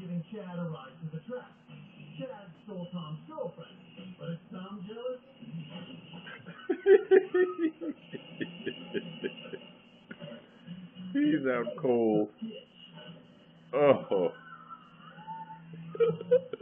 giving Chad a ride to the track. Chad stole Tom's girlfriend, but is Tom jealous? He's out cold. Oh.